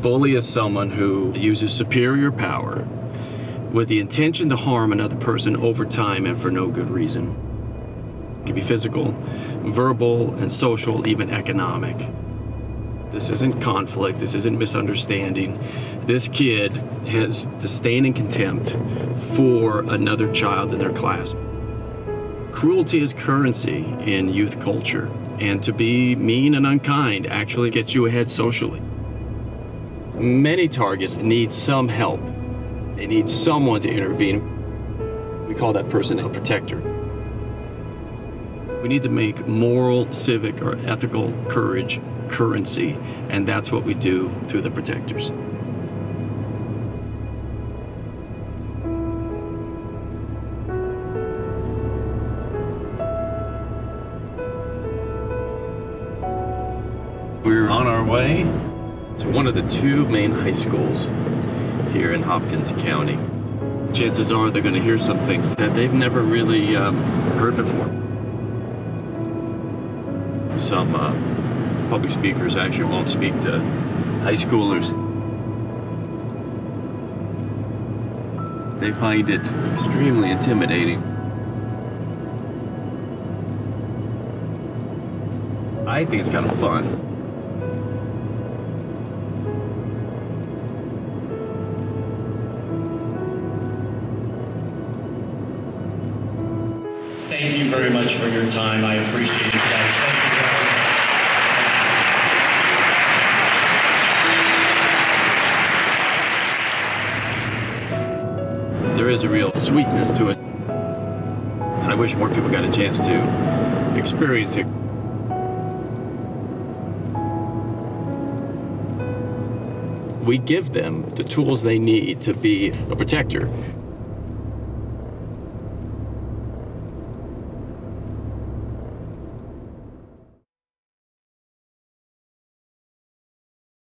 bully is someone who uses superior power with the intention to harm another person over time and for no good reason. It can be physical, verbal, and social, even economic. This isn't conflict, this isn't misunderstanding. This kid has disdain and contempt for another child in their class. Cruelty is currency in youth culture, and to be mean and unkind actually gets you ahead socially. Many targets need some help. They need someone to intervene. We call that person a protector. We need to make moral, civic, or ethical courage currency, and that's what we do through the protectors. We're on our way to one of the two main high schools here in Hopkins County. Chances are they're going to hear some things that they've never really um, heard before. Some uh, public speakers actually won't speak to high schoolers. They find it extremely intimidating. I think it's kind of fun. Thank you very much for your time. I appreciate it, guys. Thank you. There is a real sweetness to it. I wish more people got a chance to experience it. We give them the tools they need to be a protector